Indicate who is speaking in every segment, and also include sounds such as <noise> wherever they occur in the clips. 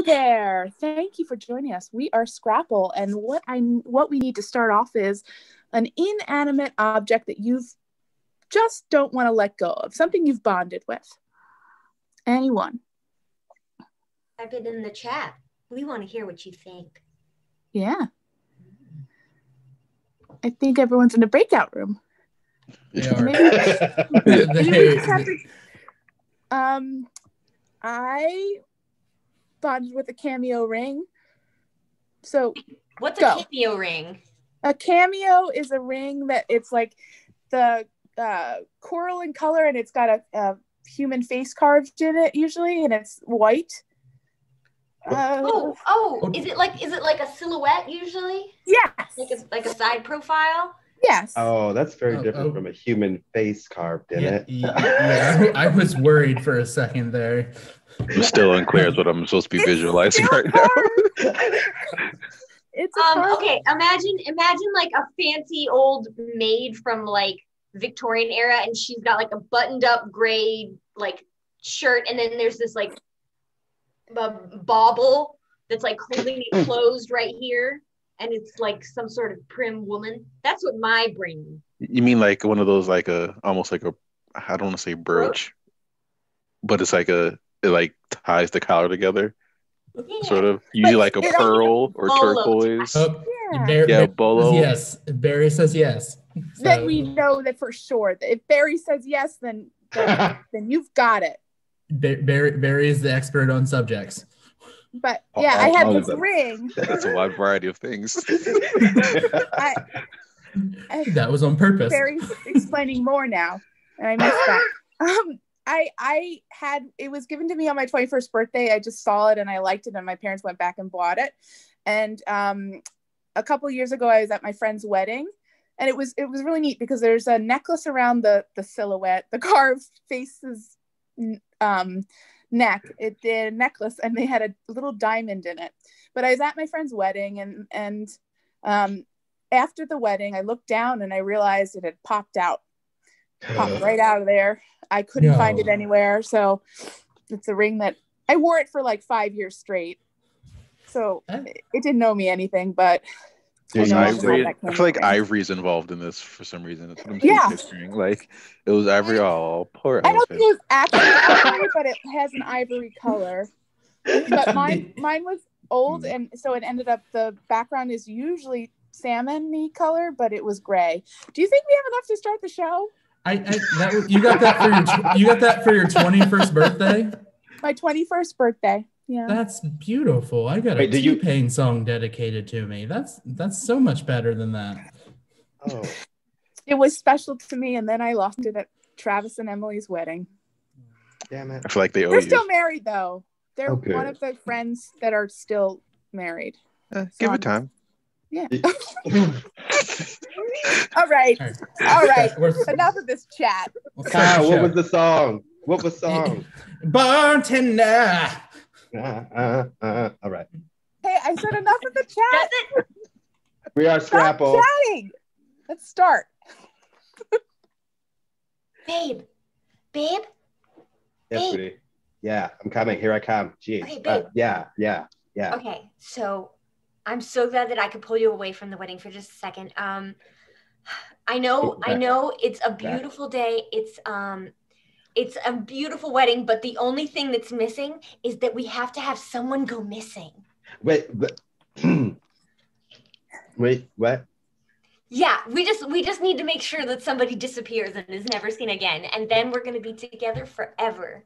Speaker 1: Hello there. Thank you for joining us. We are Scrapple, and what I what we need to start off is an inanimate object that you've just don't want to let go of, something you've bonded with. Anyone?
Speaker 2: Type it in the chat. We want to hear what you think.
Speaker 1: Yeah. I think everyone's in a breakout room.
Speaker 3: They are.
Speaker 1: Maybe, maybe we
Speaker 3: They-
Speaker 1: just <laughs> have to- um, I bonded with a cameo ring. So
Speaker 2: What's
Speaker 1: Go.
Speaker 2: a cameo ring?
Speaker 1: a cameo is a ring that it's like the uh, coral in color and it's got a, a human face carved in it usually and it's white. Uh,
Speaker 2: Oh, oh, is it like is it like a silhouette usually?
Speaker 1: yes,
Speaker 2: Like a like a side profile?
Speaker 1: yes.
Speaker 4: Oh, that's very
Speaker 3: Oh,
Speaker 4: different
Speaker 3: oh.
Speaker 4: from a human face carved in
Speaker 3: yeah,
Speaker 4: it.
Speaker 3: yeah, I I was worried for a second there.
Speaker 5: I'm still unclear as what I'm supposed to be
Speaker 1: It's
Speaker 5: visualizing
Speaker 1: still
Speaker 5: right now.
Speaker 1: It's
Speaker 2: Um, okay, imagine imagine like a fancy old maid from like Victorian era, and she's got like a buttoned up gray like shirt, and then there's this like b- bauble that's like holding it <laughs> closed right here, and it's like some sort of prim woman. That's what my brain.
Speaker 5: You mean like one of those like a almost like a I don't want to say brooch, but it's like a it like ties the collar together, sort of. Usually like a
Speaker 1: it-
Speaker 5: pearl or turquoise.
Speaker 3: Oh,
Speaker 1: yeah.
Speaker 3: Bar-
Speaker 5: Yeah,
Speaker 3: Barry
Speaker 5: bolo.
Speaker 3: yes. Barry says yes.
Speaker 1: then we know that for sure. That if Barry says yes, then then, <laughs> then you've got it.
Speaker 3: Ba- Barry, Barry is the expert on subjects.
Speaker 1: But
Speaker 4: All-
Speaker 1: yeah, I
Speaker 4: all-
Speaker 1: had
Speaker 4: all
Speaker 1: this
Speaker 4: them.
Speaker 1: ring. <laughs>
Speaker 5: It's a wide variety of things. <laughs>
Speaker 1: I, I
Speaker 3: That was on purpose.
Speaker 1: Barry's explaining more now, and I missed that. Um, I I had it was given to me on my 21st birthday. I just saw it and I liked it, and my parents went back and bought it. And um, a couple years ago, I was at my friend's wedding, and it was it was really neat because there's a necklace around the the silhouette, the <laughs> carved faces um, neck, it the necklace, and they had a little diamond in it. But I was at my friend's wedding, and and um, after the wedding, I looked down and I realized it had popped out, popped right out of there. I couldn't find it anywhere. So it's a ring that I wore it for like five years straight. So
Speaker 3: Eh.
Speaker 1: it, it didn't know me anything, but
Speaker 4: Yeah,
Speaker 1: I
Speaker 5: Was
Speaker 1: know
Speaker 4: you
Speaker 1: how
Speaker 4: used
Speaker 5: Ivory, I feel like
Speaker 1: from.
Speaker 5: Ivory's involved in this for some reason. That's what I'm
Speaker 1: Yeah.
Speaker 5: picturing. Like it was Ivory. Oh, poor
Speaker 1: I don't think
Speaker 5: elephant.
Speaker 1: it was actually ivory, but it has an ivory color. But <laughs> mine, mine was old,
Speaker 5: Hmm.
Speaker 1: and so it ended up the background is usually salmon-y color, but it was gray. Do you think we have enough to start the show?
Speaker 3: I, I that was, you got that for your you got that for your 21st birthday.
Speaker 1: My 21st birthday. Yeah.
Speaker 3: That's beautiful. I got a
Speaker 4: Wait, did you-
Speaker 3: T-Pain song dedicated to me. That's that's so much better than that.
Speaker 4: Oh,
Speaker 1: It was special to me, and then I lost it at Travis and Emily's wedding.
Speaker 4: damn it.
Speaker 5: I feel like they owe
Speaker 1: They're
Speaker 5: you.
Speaker 1: still married, though. They're
Speaker 4: Okay.
Speaker 1: one of the friends that are still married.
Speaker 5: Eh, give it time.
Speaker 1: Yeah. <laughs> All right.
Speaker 3: All right.
Speaker 1: All right.
Speaker 3: We're-
Speaker 1: Enough of this chat.
Speaker 4: Kyle, what was the song? What was <laughs> song?
Speaker 3: bartender?
Speaker 4: uh, uh, uh, all right.
Speaker 1: Hey, I said enough of the chat.
Speaker 4: We are
Speaker 1: Stop chatting. Let's start.
Speaker 2: Babe. Babe.
Speaker 4: Yes,
Speaker 2: Hey.
Speaker 4: sweetie. Yeah, I'm coming. Here I come. Gee.
Speaker 2: Okay,
Speaker 4: Uh,
Speaker 2: babe.
Speaker 4: yeah, yeah, yeah.
Speaker 2: Okay, so I'm so glad that I could pull you away from the wedding for just a second. Um, I know, I know, it's a beautiful day. It's um, it's a beautiful wedding, but the only thing that's missing is that we have to have someone go missing.
Speaker 4: Wait, but, <clears throat> wait, what?
Speaker 2: Yeah, we just we just need to make sure that somebody disappears and is never seen again, and then we're gonna be together forever.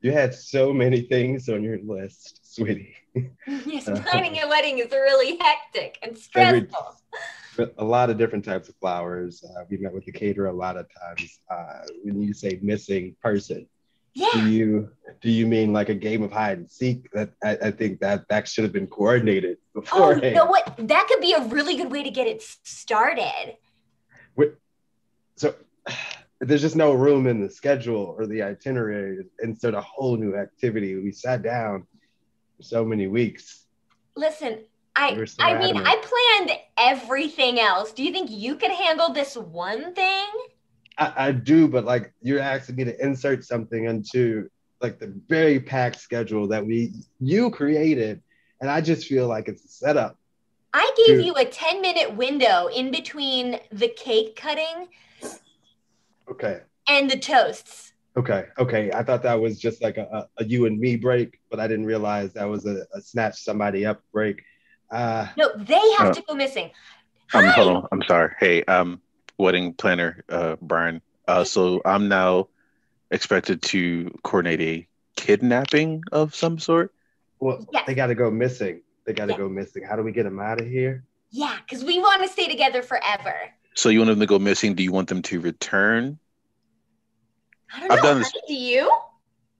Speaker 4: You had so many things on your list, sweetie.
Speaker 2: Yes,
Speaker 4: Uh-huh.
Speaker 2: planning a wedding is really hectic and stressful.
Speaker 4: But a lot of different types of flowers. Uh, we met with the caterer a lot of times. Uh, when you say missing person, do you do you mean like a game of hide and seek? That I, I think that that should have been coordinated
Speaker 2: Oh,
Speaker 4: beforehand.
Speaker 2: you know what? That could be a really good way to get it started.
Speaker 4: So there's just no room in the schedule or the itinerary to insert a whole new activity. We sat down so many weeks.
Speaker 2: Listen, I
Speaker 4: so
Speaker 2: I mean,
Speaker 4: adamant.
Speaker 2: I planned everything else. Do you think you could handle this one thing?
Speaker 4: I, I do, but like you're asking me to insert something into like the very packed schedule that we you created, and I just feel like it's a setup.
Speaker 2: I gave
Speaker 4: Dude.
Speaker 2: you a 10 minute window in between the cake cutting
Speaker 4: Okay.
Speaker 2: and the toasts.
Speaker 4: Okay, okay. I thought that was just like a, a, a you and me break, but I didn't realize that was a, a snatch somebody up break. Uh,
Speaker 2: No, they have
Speaker 5: Uh,
Speaker 2: to go missing.
Speaker 5: Um,
Speaker 2: Hi.
Speaker 5: hold on. I'm sorry. Hey, um, wedding planner, uh, Brian. Uh, so I'm now expected to coordinate a kidnapping of some sort.
Speaker 4: well,
Speaker 2: Yes.
Speaker 4: they got to go missing. They got to
Speaker 2: Yeah.
Speaker 4: go missing. How do we get them out of here?
Speaker 2: Yeah, because we want to stay together forever.
Speaker 5: So you want them to go missing? Do you want them to return?
Speaker 2: I don't
Speaker 5: I've
Speaker 2: know.
Speaker 5: done this-
Speaker 2: honey, Do you?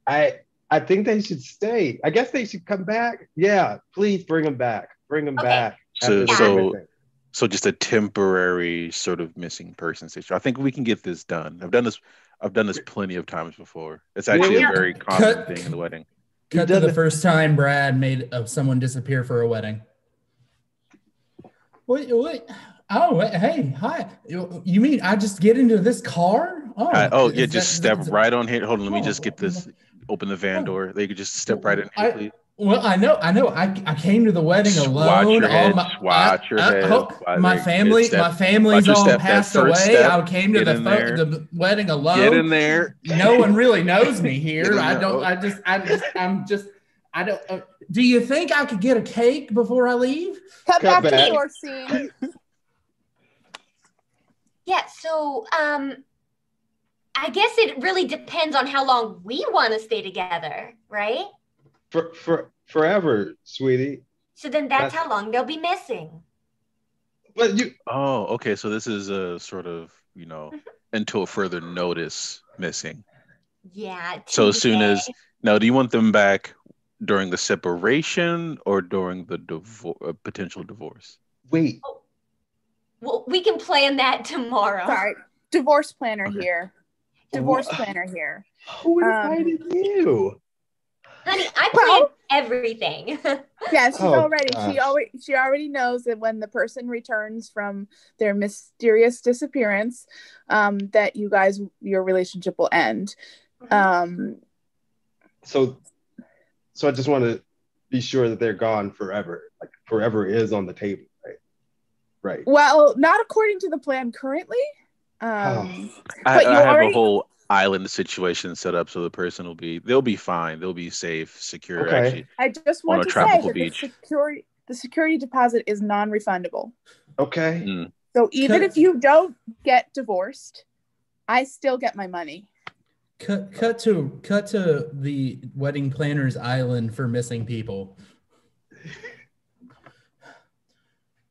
Speaker 4: I I think they should stay. I guess they should come back. Yeah, please bring them back. Bring them
Speaker 2: Okay.
Speaker 4: back.
Speaker 5: So-
Speaker 4: after
Speaker 5: so- So just a temporary sort of missing person situation. I think we can get this done. I've done this. I've done this plenty of times before. It's actually
Speaker 2: Yeah.
Speaker 5: a very common
Speaker 3: Cut.
Speaker 5: thing in the wedding.
Speaker 3: Cut to the
Speaker 4: it.
Speaker 3: first time Brad made of someone disappear for a wedding. Wait, wait. Oh, wait, hey, hi. You, you mean I just get into this car? Oh,
Speaker 5: oh yeah,
Speaker 3: is
Speaker 5: just
Speaker 3: that-
Speaker 5: step right on here. Hold on, let me just
Speaker 3: Oh,
Speaker 5: get this. Open the van
Speaker 3: oh.
Speaker 5: door. They could just step right in
Speaker 3: I-
Speaker 5: here, please.
Speaker 3: Well, I know, I know. I, I came to the wedding
Speaker 5: Swatch
Speaker 3: alone.
Speaker 5: your
Speaker 3: All
Speaker 5: head,
Speaker 3: my,
Speaker 5: swatch your
Speaker 3: I- I-
Speaker 5: head.
Speaker 3: oh, my family,
Speaker 5: step-
Speaker 3: my family's all
Speaker 5: step,
Speaker 3: passed away.
Speaker 5: step,
Speaker 3: I came to the,
Speaker 5: in
Speaker 3: pho-
Speaker 5: there.
Speaker 3: the wedding alone.
Speaker 5: Get in there.
Speaker 3: no one really knows me <laughs> here. I don't. I just. I just. I'm just. I don't. Uh, do you think I could get a cake before I leave?
Speaker 1: Cut,
Speaker 4: Cut
Speaker 1: back, to
Speaker 4: back.
Speaker 1: the door scene.
Speaker 2: Yeah, so um I guess it really depends on how long we want to stay together, right?
Speaker 4: for for forever, sweetie.
Speaker 2: So then that's,
Speaker 4: That's-
Speaker 2: how long they'll be missing.
Speaker 4: But you
Speaker 5: Oh, okay. So this is a sort of, you know, until further notice missing.
Speaker 2: Yeah.
Speaker 5: So as soon as now, do you want them back during the separation or during the divorce, uh, potential divorce?
Speaker 4: wait.
Speaker 2: well, we can plan that <laughs> tomorrow.
Speaker 1: Sorry, divorce planner
Speaker 5: Okay.
Speaker 1: here. Divorce
Speaker 4: Wha-
Speaker 1: planner here.
Speaker 4: Who
Speaker 1: Um,
Speaker 4: invited you?
Speaker 2: Honey, I
Speaker 1: Well-
Speaker 2: planned everything. <laughs>
Speaker 1: Yeah, she's
Speaker 4: Oh,
Speaker 1: already she
Speaker 4: gosh.
Speaker 1: already she already knows that when the person returns from their mysterious disappearance, um, that you guys your relationship will end. Um,
Speaker 4: So so I just want to be sure that they're gone forever. Like forever is on the table, right? Right.
Speaker 1: well, not according to the plan currently. Um,
Speaker 5: I, I have
Speaker 1: already-
Speaker 5: a whole island situation set up so the person will be, they'll be fine. They'll be safe, secure.
Speaker 4: Okay.
Speaker 5: Actually,
Speaker 1: I just want to say that
Speaker 5: beach.
Speaker 1: the security the security deposit is non-refundable.
Speaker 4: Okay.
Speaker 5: Mm.
Speaker 1: So even
Speaker 3: Cut-
Speaker 1: if you don't get divorced, I still get my money.
Speaker 3: Cut. Cut to. Cut to the wedding planner's island for missing people. <laughs>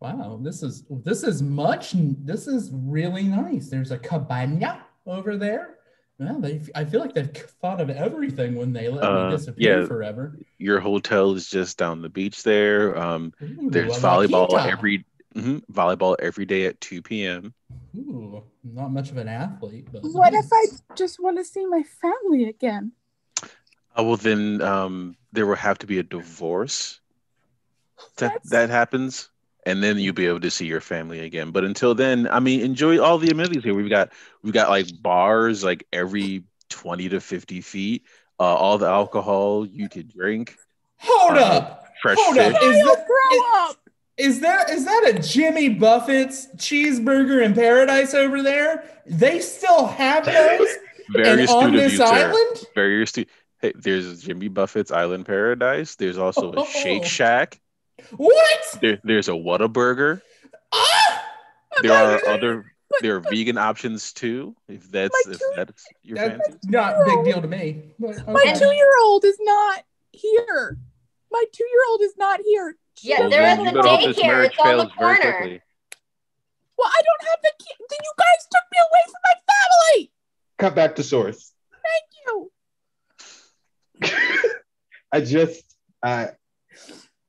Speaker 3: Wow, this is this is much. This is really nice. There's a cabana over there. Well, they. I feel like they've thought of everything when they let
Speaker 5: Uh,
Speaker 3: me disappear
Speaker 5: yeah.
Speaker 3: forever.
Speaker 5: your hotel is just down the beach there. Um,
Speaker 3: Ooh,
Speaker 5: there's volleyball
Speaker 3: vaquita.
Speaker 5: every mhm, volleyball every day at 2 p.m.
Speaker 3: Ooh, not much of an athlete, but
Speaker 1: What if I just want to see my family again?
Speaker 5: Uh, well, then um, there will have to be a divorce that
Speaker 1: That's-
Speaker 5: that happens, and then you'll be able to see your family again. But until then, I mean, enjoy all the amenities here. We've got we've got like bars like every twenty to fifty feet. Uh, all the alcohol you could drink,
Speaker 3: Hold
Speaker 5: Uh,
Speaker 3: up?
Speaker 5: fresh
Speaker 3: Hold
Speaker 5: fish.
Speaker 3: up! Is
Speaker 1: Kyle,
Speaker 3: that,
Speaker 1: grow
Speaker 3: is-
Speaker 1: up.
Speaker 3: is that is that a Jimmy Buffett's cheeseburger in paradise over there? They still have <laughs> those,
Speaker 5: Very
Speaker 3: and on
Speaker 5: astute of
Speaker 3: this
Speaker 5: you, sir.
Speaker 3: island.
Speaker 5: Very astute. Hey, there's Jimmy Buffett's Island Paradise. There's also a
Speaker 3: Oh.
Speaker 5: Shake Shack.
Speaker 3: What?
Speaker 5: There, there's a Whataburger.
Speaker 3: Ah!
Speaker 5: There are
Speaker 1: But-
Speaker 5: other there are vegan options too. If that's
Speaker 1: My
Speaker 5: if that's your
Speaker 3: That's
Speaker 5: fancy.
Speaker 3: not big deal to me. but
Speaker 1: My two-year-old is not here. My two-year-old is not here. She
Speaker 2: Yeah,
Speaker 1: doesn't
Speaker 2: they're
Speaker 1: have
Speaker 2: at the
Speaker 5: you this
Speaker 2: daycare.
Speaker 5: marriage
Speaker 2: It's on the
Speaker 5: very
Speaker 2: corner.
Speaker 5: quickly.
Speaker 1: Well, I don't have the kid. Then you guys took me away from my family.
Speaker 4: Cut back to source.
Speaker 1: Thank you. <laughs>
Speaker 4: I just I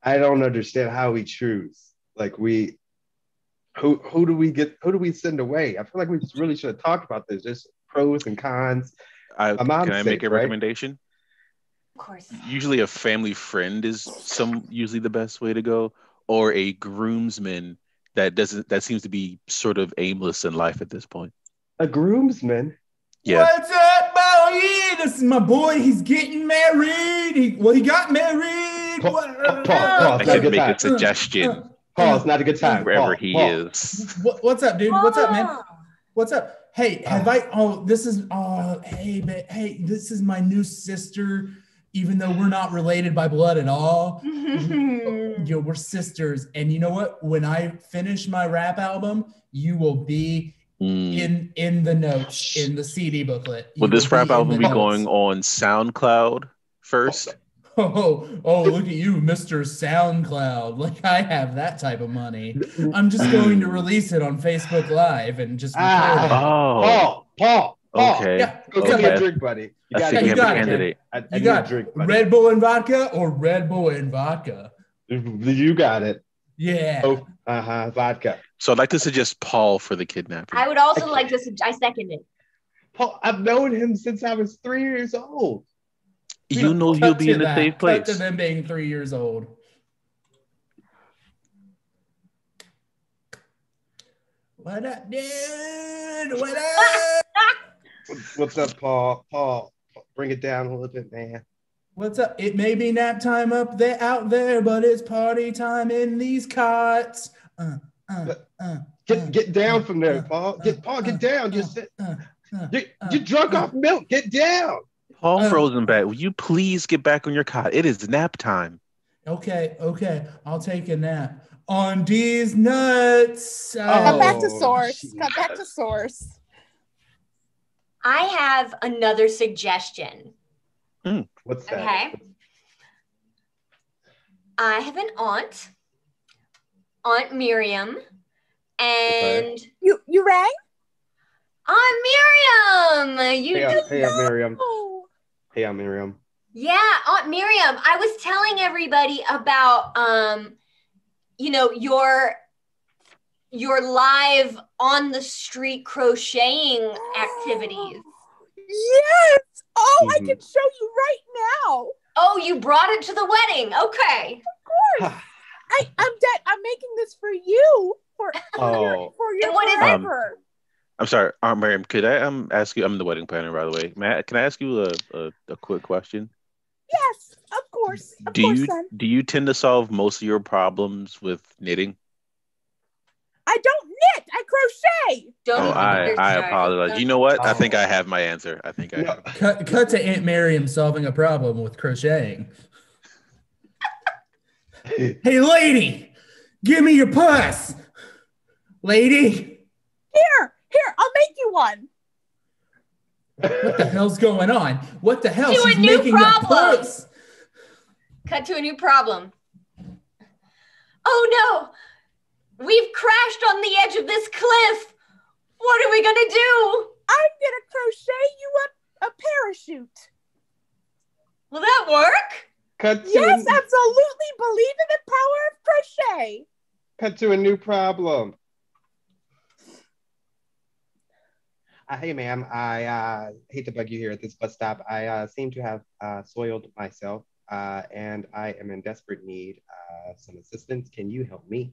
Speaker 4: I don't understand how we choose. Like we who who do we get who do we send away? I feel like we just really should have talked about this. Just pros and cons.
Speaker 5: I,
Speaker 4: My
Speaker 5: can
Speaker 4: mom's
Speaker 5: I make
Speaker 4: sick,
Speaker 5: a
Speaker 4: right?
Speaker 5: recommendation?
Speaker 2: Of course.
Speaker 5: Usually, a family friend is some usually the best way to go, or a groomsman that doesn't that seems to be sort of aimless in life at this point.
Speaker 4: A groomsman.
Speaker 5: Yeah,
Speaker 3: What's up, boy? Yes, my boy, he's getting married. He, well, he got married.
Speaker 4: Pa-
Speaker 3: What-
Speaker 4: pa- pa-
Speaker 5: I
Speaker 4: Not a
Speaker 5: could make
Speaker 4: time.
Speaker 5: a suggestion
Speaker 4: Paul, it's not a good time.
Speaker 5: wherever
Speaker 4: Paul,
Speaker 5: he
Speaker 4: Paul.
Speaker 5: is.
Speaker 3: What, what's up, dude? What's up, man? What's up? Hey, have I? Oh, this is. Oh, hey, ba- hey, this is my new sister. Even though we're not related by blood at all, <laughs> yo, we're sisters. And you know what? When I finish my rap album, you will be
Speaker 5: Mm.
Speaker 3: in in the notes in the CD booklet. You
Speaker 5: Will this
Speaker 3: will
Speaker 5: rap
Speaker 3: in
Speaker 5: album be
Speaker 3: notes.
Speaker 5: going on SoundCloud first? <laughs>
Speaker 3: Oh, oh, look at you, Mr. SoundCloud. <laughs> Like I have that type of money. I'm just going to release it on Facebook Live and just record
Speaker 4: Ah.
Speaker 3: it.
Speaker 5: Oh,
Speaker 4: Paul, Paul, Paul.
Speaker 5: okay.
Speaker 3: Yeah,
Speaker 4: Go get me a drink, buddy. You got
Speaker 5: think
Speaker 3: you
Speaker 5: we
Speaker 4: it.
Speaker 5: have
Speaker 3: got
Speaker 5: a
Speaker 3: it.
Speaker 5: candidate.
Speaker 4: I, I
Speaker 3: You got
Speaker 4: a drink, buddy.
Speaker 3: Red Bull and vodka or Red Bull and vodka?
Speaker 4: You got it.
Speaker 3: Yeah.
Speaker 4: Oh, uh huh. Vodka.
Speaker 5: So I'd like to suggest Paul for the kidnapping.
Speaker 2: I would also like to. sug- I second it.
Speaker 4: Paul, I've known him since I was three years old.
Speaker 5: You know
Speaker 3: Cut
Speaker 5: he'll be
Speaker 3: to
Speaker 5: in a
Speaker 3: that.
Speaker 5: safe
Speaker 3: Cut
Speaker 5: place.
Speaker 3: to them being three years old. What up, dude? What up? <laughs>
Speaker 4: What's up, Paul? Paul, bring it down a little bit, man.
Speaker 3: What's up? It may be nap time up there, out there, but it's party time in these cots. Uh, uh, uh,
Speaker 4: Get get down from there,
Speaker 3: uh,
Speaker 4: Paul. Get Paul, get down. You're, sit-
Speaker 3: uh, uh,
Speaker 4: you're,
Speaker 3: uh,
Speaker 4: you're drunk
Speaker 3: uh.
Speaker 4: off milk. Get down.
Speaker 5: Paul
Speaker 3: Uh,
Speaker 5: Rosenbach, will you please get back on your cot? It is nap time.
Speaker 3: Okay, okay. I'll take a nap on these nuts.
Speaker 1: Cut
Speaker 3: Uh,
Speaker 1: back to
Speaker 4: Oh,
Speaker 1: source. Cut back to source.
Speaker 2: I have another suggestion.
Speaker 4: What's that?
Speaker 2: Okay. I have an aunt, Aunt Miriam, and
Speaker 1: You you rang?
Speaker 2: Aunt Miriam. You
Speaker 4: Hey,
Speaker 2: just
Speaker 4: hey, Miriam. Hey, uh, Miriam.
Speaker 2: Yeah, Aunt Miriam, I was telling everybody about um you know your your live on the street crocheting <gasps> activities.
Speaker 1: Yes. Oh, I
Speaker 4: Mhm.
Speaker 1: can show you right now.
Speaker 2: Oh, you brought it to the wedding. Okay.
Speaker 1: Of <sighs> I I'm dead. I'm making this for you for for your,
Speaker 4: Oh,
Speaker 1: for your
Speaker 2: And what is it?
Speaker 1: forever.
Speaker 5: I'm sorry, Aunt Miriam. Could I um ask you? I'm the wedding planner, by the way. Matt, can I ask you a, a, a quick question?
Speaker 1: yes, of course. Of
Speaker 5: Do
Speaker 1: course,
Speaker 5: you
Speaker 1: son.
Speaker 5: do you tend to solve most of your problems with knitting?
Speaker 1: I don't knit. I crochet.
Speaker 2: Don't
Speaker 5: Oh, I I
Speaker 2: Sorry.
Speaker 5: apologize. You know what? I think
Speaker 4: Oh.
Speaker 5: I have my answer. I think I
Speaker 4: no.
Speaker 5: have.
Speaker 3: cut, cut to Aunt Miriam solving a problem with crocheting. <laughs> Hey, lady, give me your puss. Lady,
Speaker 1: Here, here. I'll make you one.
Speaker 3: what the hell's going on? What the hell?
Speaker 2: To a new
Speaker 3: making a
Speaker 2: problem. Cut to a new problem. Oh no! We've crashed on the edge of this cliff. What are we gonna do?
Speaker 1: I'm gonna crochet you a, a parachute.
Speaker 2: Will that work?
Speaker 4: cut to
Speaker 1: Yes,
Speaker 4: a,
Speaker 1: absolutely. Believe in the power of crochet.
Speaker 4: cut to a new problem. Uh, hey, ma'am. I uh, hate to bug you here at this bus stop. I uh, seem to have uh, soiled myself, uh, and I am in desperate need uh, some assistance. Can you help me?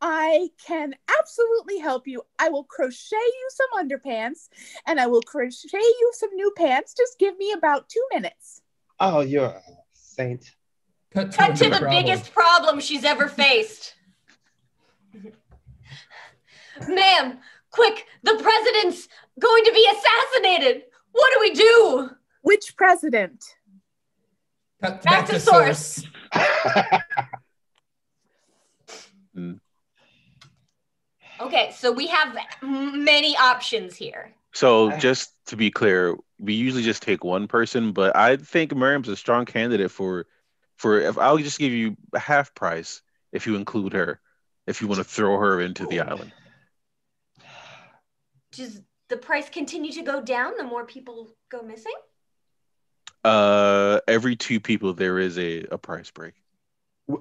Speaker 1: I can absolutely help you. I will crochet you some underpants and I will crochet you some new pants. Just give me about two minutes.
Speaker 4: Oh, you're a saint.
Speaker 3: Cut to,
Speaker 2: Cut to the
Speaker 3: problem.
Speaker 2: biggest problem she's ever faced. <laughs> Ma'am, quick, the president's going to be assassinated. What do we do?
Speaker 1: Which president?
Speaker 3: Cut
Speaker 2: Back to source. <laughs> Hmm. Okay, so we have many options here.
Speaker 5: So just to be clear, we usually just take one person, but I think Miriam's a strong candidate for for if I'll just give you a half price if you include her, if you want to throw her into the island.
Speaker 2: Does the price continue to go down the more people go missing?
Speaker 5: Uh every two people there is a, a price break.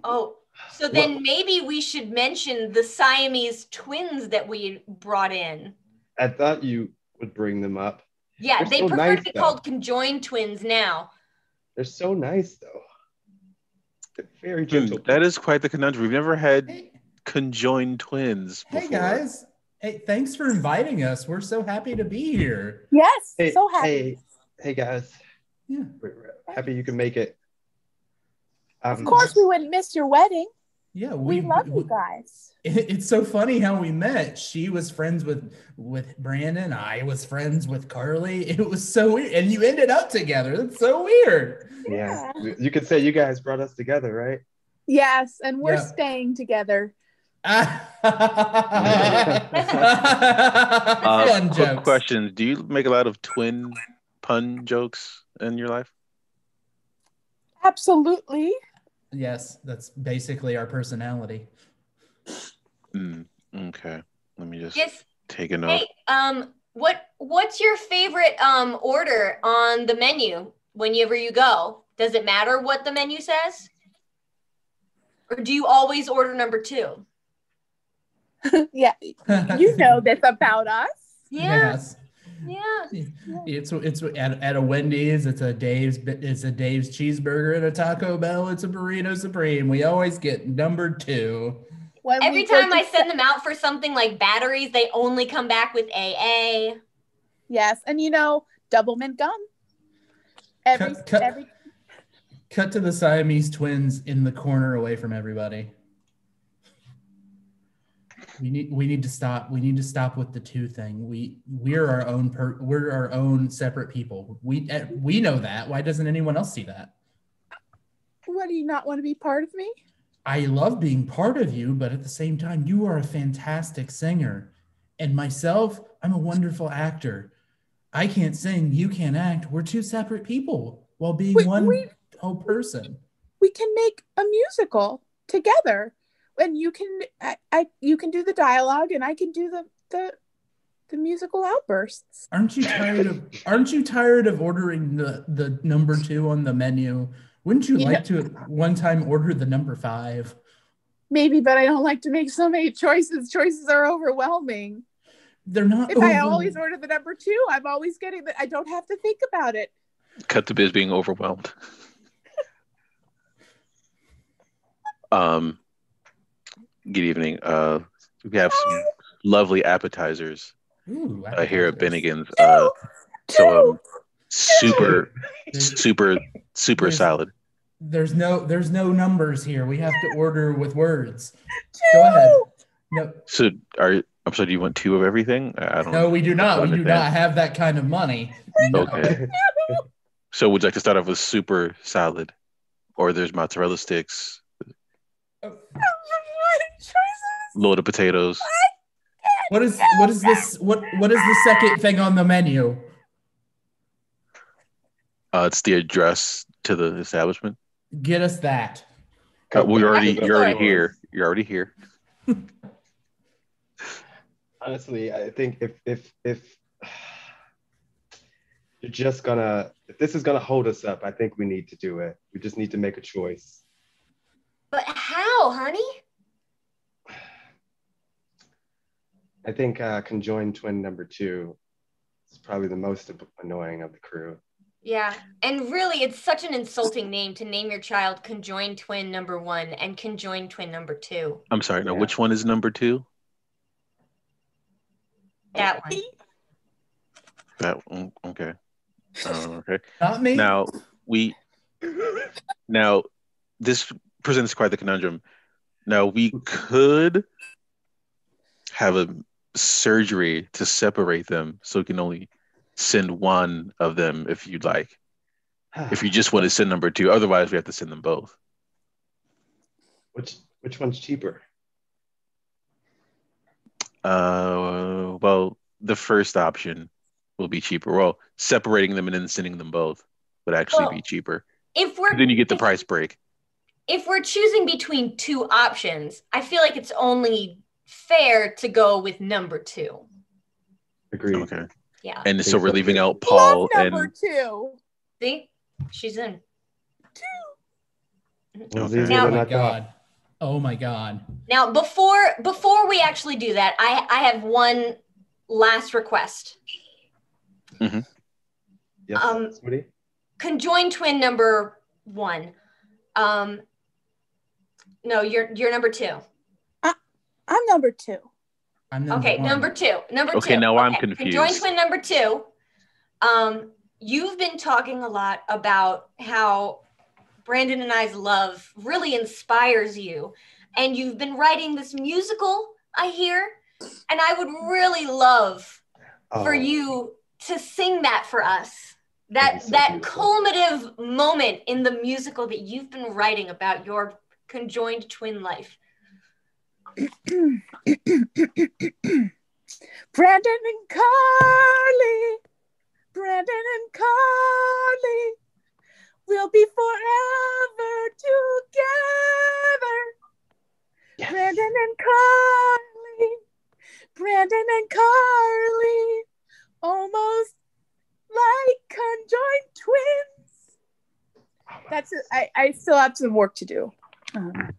Speaker 2: Oh, so then maybe we should mention the Siamese twins that we brought in.
Speaker 4: I thought you would bring them up.
Speaker 2: Yeah,
Speaker 4: They're
Speaker 2: they
Speaker 4: so
Speaker 2: prefer
Speaker 4: nice,
Speaker 2: to be
Speaker 4: though.
Speaker 2: called conjoined twins now.
Speaker 4: They're so nice, though. They're very gentle.
Speaker 5: That is quite the conundrum. We've never had conjoined twins
Speaker 3: hey, guys. Hey, thanks for inviting us. We're so happy to be here.
Speaker 1: Yes,
Speaker 4: Hey,
Speaker 1: so happy.
Speaker 4: hey, hey, guys.
Speaker 3: Yeah.
Speaker 4: We're happy you can make it. Um,
Speaker 1: Of course, we wouldn't miss your wedding.
Speaker 3: Yeah,
Speaker 1: We,
Speaker 3: we,
Speaker 1: love
Speaker 3: we-
Speaker 1: you guys.
Speaker 3: it- it's so funny how we met. She was friends with with Brandon. I was friends with Carly. It was so weird, and you ended up together. That's so weird.
Speaker 4: yeah, you could say you guys brought us together, right?
Speaker 1: Yes, and we're
Speaker 3: Yeah.
Speaker 1: staying together.
Speaker 5: Uh,
Speaker 3: Fun
Speaker 5: quick
Speaker 3: jokes.
Speaker 5: question: Do you make a lot of twin pun jokes in your life?
Speaker 1: Absolutely.
Speaker 3: Yes, that's basically our personality.
Speaker 5: Mm, okay, let me just
Speaker 2: Yes.
Speaker 5: take a note.
Speaker 2: Hey, um, what what's your favorite um order on the menu whenever you go? Does it matter what the menu says? Or do you always order number two? <laughs>
Speaker 1: yeah, you know <laughs> this about us.
Speaker 2: Yeah,
Speaker 3: Yes.
Speaker 2: yeah.
Speaker 3: It's it's at, at a Wendy's, it's a Dave's, it's a Dave's cheeseburger. At a Taco Bell, it's a burrito supreme. We always get number two.
Speaker 1: When
Speaker 2: Every time I send them out for something like batteries, they only come back with AA.
Speaker 1: Yes, and you know, Doublemint gum. Every
Speaker 3: Cut- cut-
Speaker 1: every
Speaker 3: Cut to the Siamese twins in the corner away from everybody. We need we need to stop. We need to stop with the two thing. We we're our own per, we're our own separate people. We eh, we know that. Why doesn't anyone else see that?
Speaker 1: what do you not want to be part of me?
Speaker 3: I love being part of you, but at the same time, you are a fantastic singer. And myself, I'm a wonderful actor. I can't sing, you can't act. We're two separate people while being
Speaker 1: We-
Speaker 3: one
Speaker 1: we-
Speaker 3: whole person.
Speaker 1: We can make a musical together, and you can I, I you can do the dialogue, and I can do the the the musical outbursts.
Speaker 3: Aren't you tired of aren't you tired of ordering the the number 2 on the menu? Wouldn't you
Speaker 1: You
Speaker 3: like to one time order the number 5?
Speaker 1: Maybe, but I don't like to make so many choices. Choices are overwhelming.
Speaker 3: They're not
Speaker 1: If I always order the number two, I'm always getting the. I don't have to think about it.
Speaker 5: Cut to biz being overwhelmed. <laughs> um, good evening. Uh, we have some lovely appetizers
Speaker 3: Ooh,
Speaker 5: uh, here at. Bennigan's. Uh, so um,
Speaker 1: Two!
Speaker 5: super, super, super
Speaker 3: There's-
Speaker 5: salad.
Speaker 3: There's no there's no numbers here. We have to order with words.
Speaker 1: Two!
Speaker 3: Go ahead. No,
Speaker 5: So are I'm sorry. Do you want two of everything? I I don't.
Speaker 3: no, we do not. We do not have that kind of money. No.
Speaker 5: Okay. So would you like to start off with super salad, or there's mozzarella sticks,
Speaker 1: Choices.
Speaker 5: loaded potatoes?
Speaker 3: What is what is this? What what is the second thing on the menu?
Speaker 5: Uh, it's the address to the establishment.
Speaker 3: Get us that.
Speaker 5: Uh, we already, you're already here. You're already here.
Speaker 4: Honestly, I think if if if <sighs> you're just gonna if this is gonna hold us up, I think we need to do it. We just need to make a choice.
Speaker 2: But how, honey?
Speaker 4: I think uh, conjoined twin number two is probably the most annoying of the crew.
Speaker 2: Yeah. And really, it's such an insulting name to name your child conjoined twin number one and conjoined twin number two.
Speaker 5: I'm sorry. Now,
Speaker 4: Yeah.
Speaker 5: which one is number two?
Speaker 2: That one.
Speaker 5: That one. Okay. Uh, okay.
Speaker 3: Not me.
Speaker 5: Now we. Now, this presents quite the conundrum. Now we could have a surgery to separate them, so we can only send one of them if you'd like. If you just want to send number two, otherwise we have to send them both.
Speaker 4: which which one's cheaper?
Speaker 5: Uh, well, the first option will be cheaper. Well, separating them and then sending them both would actually
Speaker 2: Well,
Speaker 5: be cheaper.
Speaker 2: If we're
Speaker 5: Then you get the
Speaker 2: if-
Speaker 5: price break.
Speaker 2: if we're choosing between two options, I feel like it's only fair to go with number two.
Speaker 4: Agreed.
Speaker 5: Okay.
Speaker 2: Yeah.
Speaker 5: And so we're leaving out Paul
Speaker 1: Love number
Speaker 5: and
Speaker 1: two.
Speaker 2: See? She's in.
Speaker 4: Well, it's
Speaker 5: Okay.
Speaker 2: Now-
Speaker 3: oh my god. Oh my god.
Speaker 2: Now, before before we actually do that, I I have one last request.
Speaker 4: Yes,
Speaker 2: Um,
Speaker 4: Smitty?
Speaker 2: Conjoined twin number one. Um no, you're you're number two.
Speaker 1: I'm number two.
Speaker 3: I'm number
Speaker 2: Okay,
Speaker 3: one.
Speaker 2: number two. Number two.
Speaker 5: Okay, now I'm
Speaker 2: Conjoined
Speaker 5: confused.
Speaker 2: twin number two. Um, you've been talking a lot about how Brandon and I's love really inspires you. And you've been writing this musical, I hear. And I would really love for
Speaker 4: Oh,
Speaker 2: you to sing that for us.
Speaker 4: That'd
Speaker 2: That
Speaker 4: be so
Speaker 2: that
Speaker 4: beautiful.
Speaker 2: culminative moment in the musical that you've been writing about your conjoined twin life. <coughs>
Speaker 1: Brandon and Carly, Brandon and Carly, we'll be forever together.
Speaker 4: yes.
Speaker 1: Brandon and Carly, Brandon and Carly, almost like conjoined twins. That's it. I, I still have some work to do. Um,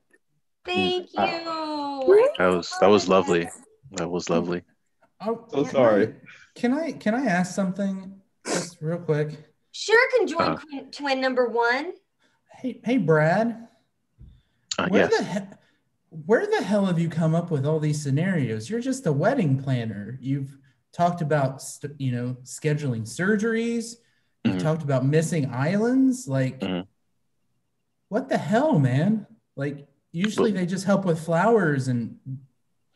Speaker 2: Thank you.
Speaker 5: That was that was lovely. That was lovely.
Speaker 3: Oh,
Speaker 4: So sorry.
Speaker 3: Can I can I ask something just real quick?
Speaker 2: Sure, conjoined
Speaker 5: Uh.
Speaker 2: twin, twin number one.
Speaker 3: Hey hey Brad,
Speaker 5: Uh,
Speaker 3: where
Speaker 5: yes.
Speaker 3: the he- where the hell have you come up with all these scenarios? You're just a wedding planner. You've talked about st- you know scheduling surgeries. You've
Speaker 5: Mhm.
Speaker 3: talked about missing islands. Like,
Speaker 5: Mhm.
Speaker 3: what the hell, man? Like, usually they just help with flowers and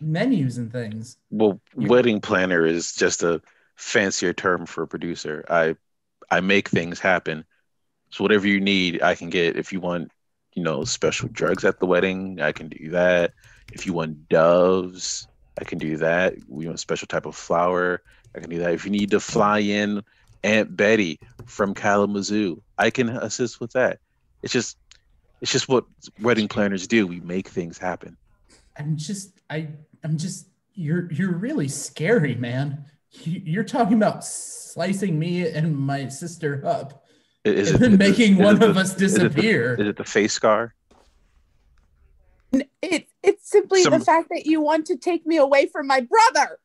Speaker 3: menus and things.
Speaker 5: Well, wedding planner is just a fancier term for a producer. I I make things happen. So whatever you need, I can get. If you want, you know, special drugs at the wedding, I can do that. If you want doves, I can do that. We want a special type of flower, I can do that. If you need to fly in Aunt Betty from Kalamazoo, I can assist with that. It's just it's just what wedding planners do. We make things happen.
Speaker 3: I'm just, I, I'm just, you're, you're really scary, man. You- You're talking about slicing me and my sister up
Speaker 5: Is
Speaker 3: and
Speaker 5: it
Speaker 3: then
Speaker 5: is it-
Speaker 3: making
Speaker 5: is
Speaker 3: one
Speaker 5: it the-
Speaker 3: of us
Speaker 5: is it the-
Speaker 3: disappear.
Speaker 5: Is it the face scar?
Speaker 1: n- it, it's simply
Speaker 5: Some-
Speaker 1: the fact that you want to take me away from my brother.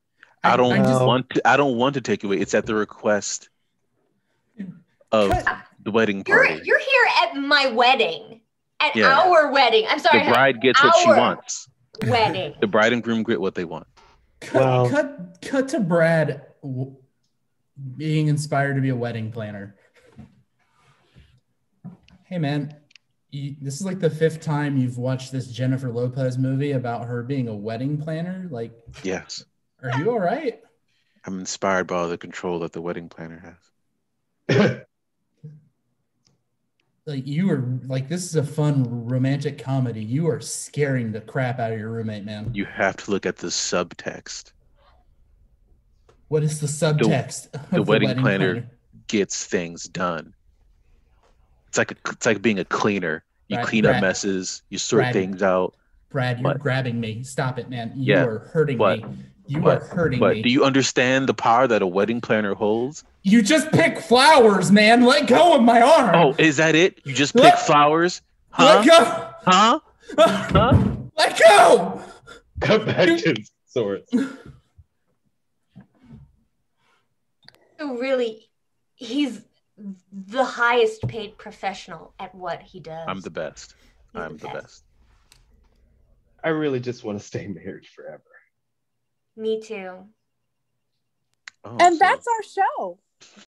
Speaker 5: I don't
Speaker 3: just-
Speaker 5: want to. I don't want to take away. It's at the request of the wedding
Speaker 2: You're
Speaker 5: party.
Speaker 2: you're here at my wedding. At
Speaker 5: Yeah.
Speaker 2: our wedding. I'm sorry.
Speaker 5: The bride gets what she wants.
Speaker 2: wedding. <laughs>
Speaker 5: The bride and groom get what they want.
Speaker 3: cut,
Speaker 4: Well-
Speaker 3: cut, cut to Brad w- being inspired to be a wedding planner. Hey, man, you, this is like the fifth time you've watched this Jennifer Lopez movie about her being a wedding planner. Like,
Speaker 5: Yes,
Speaker 3: are you all right?
Speaker 5: I'm inspired by all the control that the wedding planner has. <laughs>
Speaker 3: Like, you are like, this is a fun romantic comedy. You are scaring the crap out of your roommate, man.
Speaker 5: You have to look at the subtext.
Speaker 3: What is the subtext? of
Speaker 5: the wedding planner- Gets things done. It's like a, it's like being a cleaner. You
Speaker 3: Brad-
Speaker 5: clean
Speaker 3: Brad-
Speaker 5: up messes. You sort
Speaker 3: Brad-
Speaker 5: things out.
Speaker 3: Brad, you're
Speaker 5: What?
Speaker 3: grabbing me. Stop it, man. You
Speaker 5: Yeah.
Speaker 3: are hurting me. You
Speaker 5: What?
Speaker 3: are hurting
Speaker 5: But
Speaker 3: me.
Speaker 5: do you understand the power that a wedding planner holds?
Speaker 3: You just pick flowers, man. Let go of my arm.
Speaker 5: Oh, is that it? You just pick
Speaker 3: Let-
Speaker 5: flowers?
Speaker 3: Let go.
Speaker 5: Huh? Huh? <laughs>
Speaker 3: Let go.
Speaker 4: Cut back to swords.
Speaker 2: So really, he's the highest paid professional at what he does.
Speaker 5: I'm the best.
Speaker 2: He's
Speaker 5: I'm the best.
Speaker 4: I really just want to stay married forever.
Speaker 2: Me too.
Speaker 5: Oh,
Speaker 1: And
Speaker 5: so-
Speaker 1: that's our show.